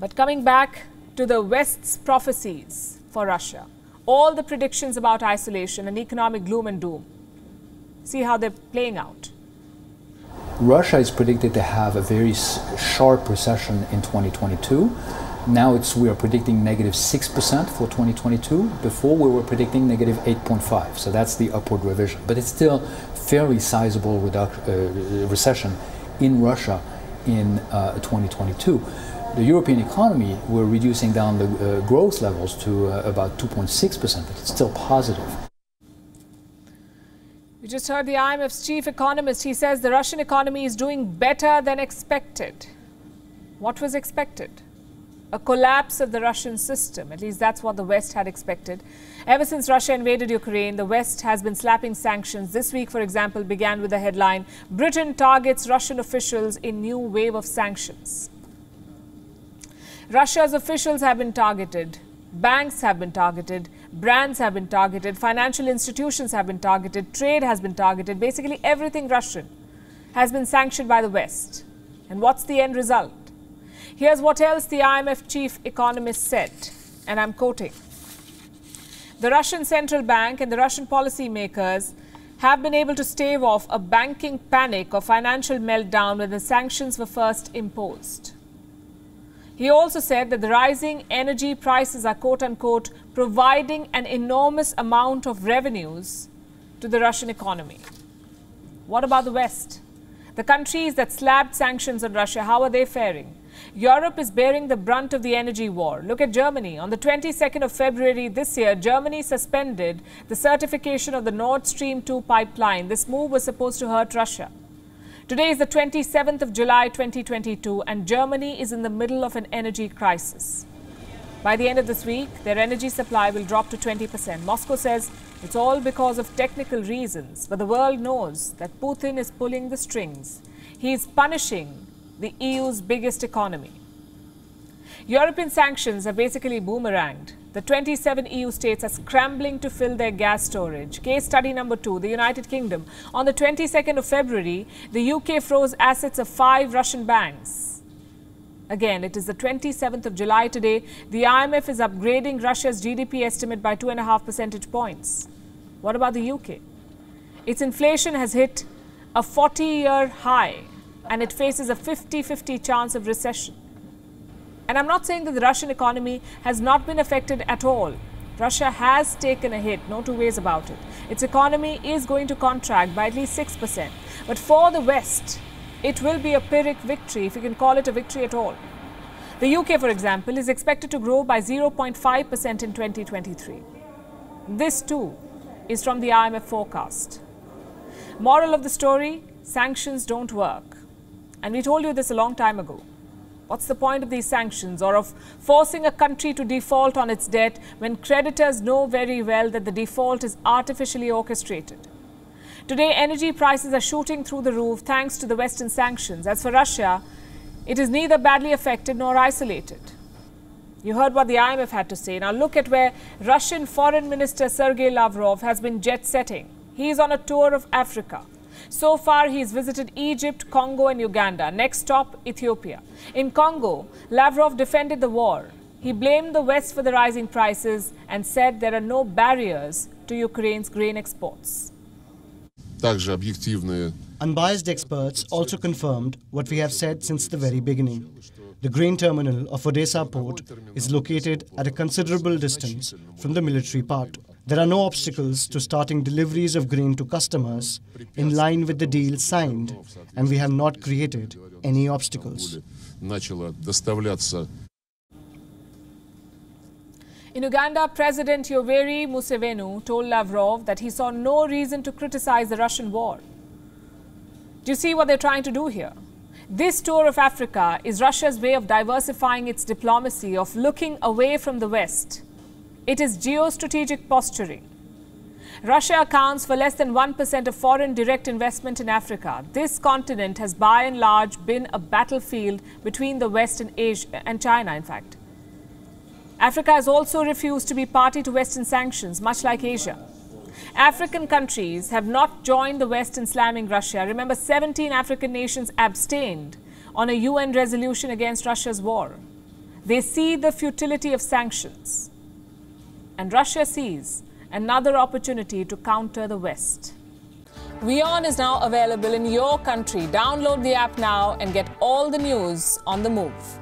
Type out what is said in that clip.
But coming back to the West's prophecies for Russia, all the predictions about isolation and economic gloom and doom, see how they're playing out. Russia is predicted to have a very sharp recession in 2022. Now it's we are predicting negative 6% for 2022. Before we were predicting negative 8.5. So that's the upward revision. But it's still fairly sizable uh, recession in Russia in uh, 2022. The European economy, we're reducing down the uh, growth levels to uh, about 2.6%, but it's still positive. We just heard the IMF's chief economist. He says the Russian economy is doing better than expected. What was expected? A collapse of the Russian system. At least that's what the West had expected. Ever since Russia invaded Ukraine, the West has been slapping sanctions. This week, for example, began with the headline Britain targets Russian officials in new wave of sanctions. Russia's officials have been targeted. Banks have been targeted, brands have been targeted, financial institutions have been targeted, trade has been targeted. Basically, everything Russian has been sanctioned by the West. And what's the end result? Here's what else the IMF chief economist said, and I'm quoting The Russian central bank and the Russian policymakers have been able to stave off a banking panic or financial meltdown when the sanctions were first imposed. He also said that the rising energy prices are quote unquote providing an enormous amount of revenues to the Russian economy. What about the West? The countries that slapped sanctions on Russia, how are they faring? Europe is bearing the brunt of the energy war. Look at Germany. On the 22nd of February this year, Germany suspended the certification of the Nord Stream 2 pipeline. This move was supposed to hurt Russia. Today is the 27th of July 2022 and Germany is in the middle of an energy crisis. By the end of this week, their energy supply will drop to 20%. Moscow says it's all because of technical reasons, but the world knows that Putin is pulling the strings. He is punishing the EU's biggest economy. European sanctions are basically boomeranged. The 27 EU states are scrambling to fill their gas storage. Case study number two, the United Kingdom. On the 22nd of February, the UK froze assets of five Russian banks. Again, it is the 27th of July today. The IMF is upgrading Russia's GDP estimate by two and a half percentage points. What about the UK? Its inflation has hit a 40 year high and it faces a 50 50 chance of recession. And I'm not saying that the Russian economy has not been affected at all. Russia has taken a hit, no two ways about it. Its economy is going to contract by at least 6%. But for the West, it will be a Pyrrhic victory, if you can call it a victory at all. The UK, for example, is expected to grow by 0.5% in 2023. This too is from the IMF forecast. Moral of the story sanctions don't work. And we told you this a long time ago. What's the point of these sanctions or of forcing a country to default on its debt when creditors know very well that the default is artificially orchestrated? Today, energy prices are shooting through the roof thanks to the Western sanctions. As for Russia, it is neither badly affected nor isolated. You heard what the IMF had to say. Now look at where Russian Foreign Minister Sergei Lavrov has been jet setting. He is on a tour of Africa. So far, he's visited Egypt, Congo, and Uganda. Next stop, Ethiopia. In Congo, Lavrov defended the war. He blamed the West for the rising prices and said there are no barriers to Ukraine's grain exports. Unbiased experts also confirmed what we have said since the very beginning. The grain terminal of Odessa port is located at a considerable distance from the military part. There are no obstacles to starting deliveries of grain to customers in line with the deal signed, and we have not created any obstacles. In Uganda, President Yoweri Museveni told Lavrov that he saw no reason to criticize the Russian war. Do you see what they're trying to do here? This tour of Africa is Russia's way of diversifying its diplomacy, of looking away from the West it is geostrategic posturing. Russia accounts for less than 1% of foreign direct investment in Africa. This continent has by and large been a battlefield between the West and, Asia, and China, in fact. Africa has also refused to be party to Western sanctions, much like Asia. African countries have not joined the West in slamming Russia. Remember, 17 African nations abstained on a UN resolution against Russia's war. They see the futility of sanctions. And Russia sees another opportunity to counter the West. WION is now available in your country. Download the app now and get all the news on the move.